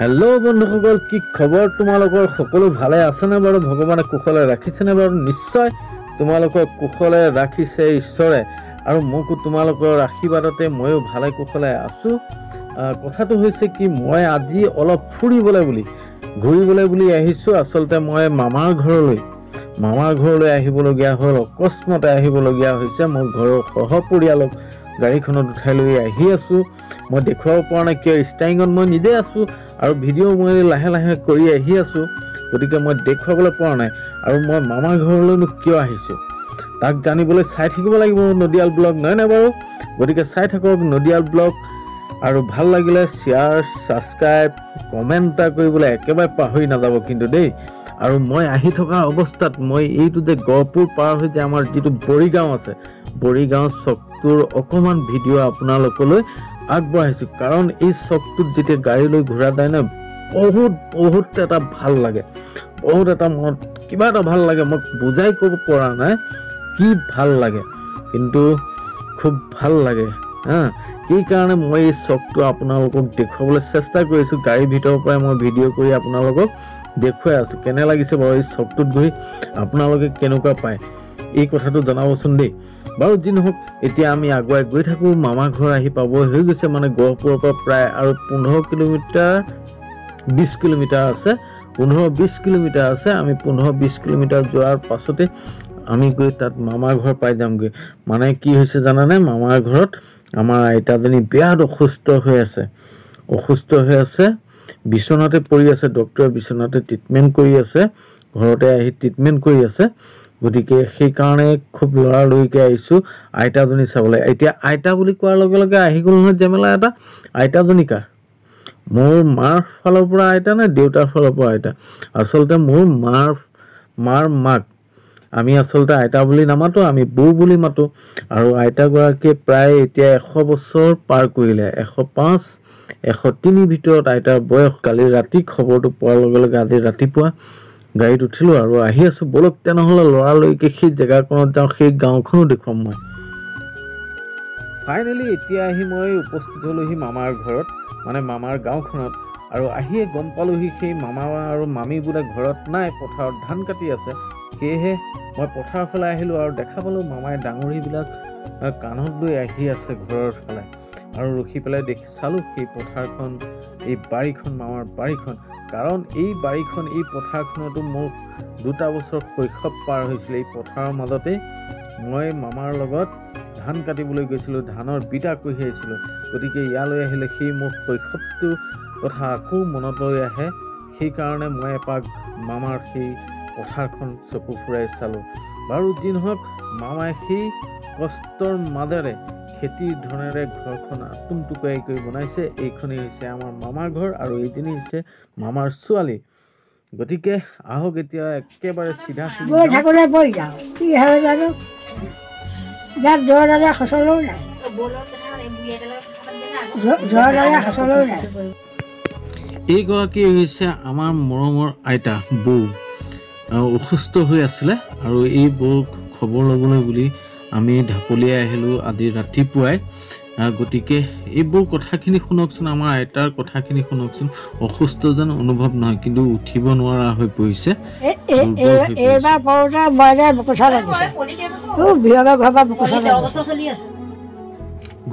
Hello বন্ধুসকল কি খবৰ তোমালোকৰ? সকলো ভালে আছেনে বাৰু? ভগৱানে কুশলে ৰাখিছেনে বাৰু? নিশ্চয় তোমালোকক কুশলে ৰাখিছে ঈশ্বৰে। আৰু মোকো তোমালোকৰ আশীৰ্বাদতে ময়ো ভালে কুশলে আছোঁ। কথাটো হৈছে কি মই আজি অলপ ফুৰিবলৈ বুলি ঘূৰিবলৈ বুলি আহিছোঁ। আচলতে মই মামাৰ ঘৰলৈ মামাৰ ঘৰলৈ আহিবলগীয়া হ'ল অকস্মাতে আহিবলগীয়া হৈছে। মোৰ ঘৰৰ সহপৰিয়ালক গাড়ীখনত উঠাই লৈ আহি আছোঁ। মই দেখুৱাব পৰা নাই কিয় ষ্টাইঙত মই নিজে আছোঁ। আৰু ভিডিঅ' মই লাহে লাহে কৰি আহি আছোঁ গতিকে মই দেখুৱাবলৈ পৰা নাই আৰু মই মামাৰ ঘৰলৈনো কিয় আহিছোঁ? তাক জানিবলৈ চাই থাকিব লাগিব নদিয়াল ব্লগ নহয় নে বাৰু? গতিকে চাই থাকক নদিয়াল ব্লগ আৰু ভাল লাগিলে শ্বেয়াৰ ছাবস্ক্ৰাইব কমেণ্ট এটা কৰিবলৈ একেবাৰে পাহৰি নাযাব কিন্তু দেই। আৰু মই আহি থকা অৱস্থাত মই এইটো যে গহপুৰ পাৰ হৈ যে আমাৰ যিটো বৰিগাঁও আছে বৰিগাঁও চকটোৰ অকণমান ভিডিঅ' আপোনালোকলৈ আগবঢ়াইছোঁ। কাৰণ এই চকটোত যেতিয়া গাড়ী লৈ ঘূৰা যায় ন বহুত বহুত এটা ভাল লাগে। বহুত এটা মনত কিবা এটা ভাল লাগে মই বুজাই ক'ব পৰা নাই কি ভাল লাগে কিন্তু খুব ভাল লাগে হা। সেইকাৰণে মই এই চকটো আপোনালোকক দেখুৱাবলৈ চেষ্টা কৰিছোঁ গাড়ীৰ ভিতৰৰ পৰাই মই ভিডিঅ' কৰি আপোনালোকক দেখুৱাই আছোঁ। কেনে লাগিছে বাৰু এই চকটোত গৈ আপোনালোকে কেনেকুৱা পায়? এই কথাটো জনাবচোন দেই। বাৰু যি নহওক এতিয়া আমি আগুৱাই গৈ থাকোঁ মামা ঘৰ আহি পাব হৈ গৈছে মানে গহপুৰৰ পৰা প্ৰায় আৰু পোন্ধৰ কিলোমিটাৰ বিছ কিলোমিটাৰ আছে পোন্ধৰ বিছ কিলোমিটাৰ আছে আমি পোন্ধৰ বিছ কিলোমিটাৰ যোৱাৰ পাছতে আমি গৈ তাত মামাৰ ঘৰ পাই যামগৈ। মানে কি হৈছে জানানে? মামাৰ ঘৰত আমাৰ আইতাজনী বিৰাট অসুস্থ হৈ আছে। অসুস্থ হৈ আছে বিচনাতে পৰি আছে ডক্টৰে বিচনাতে ট্ৰিটমেণ্ট কৰি আছে ঘৰতে আহি ট্ৰিটমেণ্ট কৰি আছে। গতিকে সেইকাৰণে খুব লৰালৰিকৈ আহিছোঁ। আইতাজনী চাবলৈ। এতিয়া আইতা বুলি কোৱাৰ লগে লগে আহি গ'ল নহয় জেমেলা এটা। আইতাজনী কাৰ মোৰ মাৰ ফালৰ পৰা আইতা নে দেউতাৰ ফালৰ পৰা আইতা? আচলতে মোৰ মাৰ মাৰ মাক। আমি আচলতে আইতা বুলি নামাতো আমি বৌ বুলি মাতোঁ। আৰু আইতাগৰাকীয়ে প্ৰায় এতিয়া এশ বছৰ পাৰ কৰিলে। এশ পাঁচ এশ তিনিৰ ভিতৰত আইতাৰ বয়স। কালি ৰাতি খবৰটো পোৱাৰ লগে লগে আজি ৰাতিপুৱা গাড়ীত উঠিলোঁ আৰু আহি আছোঁ। বলক তেনেহ'লে লৰালৰিকৈ সেই জেগাকণত যাওঁ সেই গাঁওখনো দেখুৱাম মই। ফাইনেলি এতিয়া আহি মই উপস্থিত হ'লোহি মামাৰ ঘৰত মানে মামাৰ গাঁওখনত। আৰু আহিয়ে গম পালোহি সেই মামা আৰু মামী বোলে ঘৰত নাই পথাৰত ধান কাটি আছে। সেয়েহে মই পথাৰৰ ফালে আহিলোঁ আৰু দেখা পালোঁ মামাই ডাঙৰিবিলাক কাণত লৈ আহি আছে ঘৰৰ ফালে। আৰু ৰখি পেলাই দেখি চালোঁ সেই পথাৰখন এই বাৰীখন মামাৰ বাৰীখন। কাৰণ এই বাৰীখন এই পথাৰখনতো মোৰ দুটা বছৰ শৈশৱ পাৰ হৈছিলে। এই পথাৰৰ মাজতেই মই মামাৰ লগত ধান কাটিবলৈ গৈছিলোঁ ধানৰ বিটা কঢ়িয়াইছিলোঁ গতিকে ইয়ালৈ আহিলে সেই মোৰ শৈশৱটো কথা আকৌ মনতলৈ আহে। সেইকাৰণে মই এপাক মামাৰ সেই পথাৰখন চকু ফুৰাই চালোঁ। বাৰু যি নহওক মামাই সেই কষ্টৰ মাজেৰে খেতিৰ ধৰণেৰে ঘৰখন কৰি বনাইছে। এইখনেই হৈছে আমাৰ মামাৰ ঘৰ আৰু এইজনী হৈছে মামাৰ ছোৱালী। গতিকে আহক এতিয়া একেবাৰে চিধা চিধি গৈ যাওঁ। থাকোঁতে পৰি যাওঁ। কি হয় জানো? ইয়াত জ্বৰ দাদা সঁচলেও নাই। জ্বৰ- জ্বৰ দাদা সঁচলেও নাই। এইগৰাকী হৈছে আমাৰ মৰমৰ আইতা বৌ। অসুস্থ হৈ আছিলে আৰু এই বৌক খবৰ ল'বলৈ বুলি আমি ঢাপলিয়াই আহিলোঁ আজি ৰাতিপুৱাই। গতিকে এই বৌৰ কথাখিনি শুনকচোন আমাৰ আইতাৰ কথাখিনি শুনকচোন। অসুস্থ যেন অনুভৱ নহয় কিন্তু উঠিব নোৱাৰা হৈ পৰিছে এ- এ- এ- এইবাৰ পৰোঁতে মই ঘৰৰ পৰা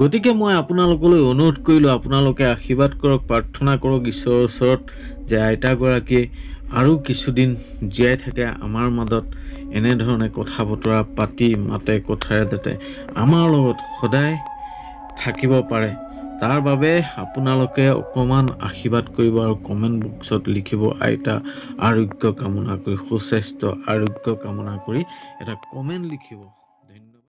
গতিকে মই আপোনালোকলৈ অনুৰোধ কৰিলোঁ আপোনালোকে আশীৰ্বাদ কৰক প্ৰাৰ্থনা কৰক ঈশ্বৰৰ ওচৰত যে আইতাগৰাকীয়ে আৰু কিছুদিন জীয়াই থাকে আমাৰ মাজত এনেধৰণে কথা বতৰা পাতি মাতে কথাৰে যাতে আমাৰ লগত সদায় থাকিব পাৰে। তাৰ বাবে আপোনালোকে অকণমান আশীৰ্বাদ কৰিব আৰু কমেণ্ট বক্সত লিখিব আইতা আৰোগ্য কামনা কৰি সুস্বাস্থ্য আৰোগ্য কামনা কৰি এটা কমেণ্ট লিখিব।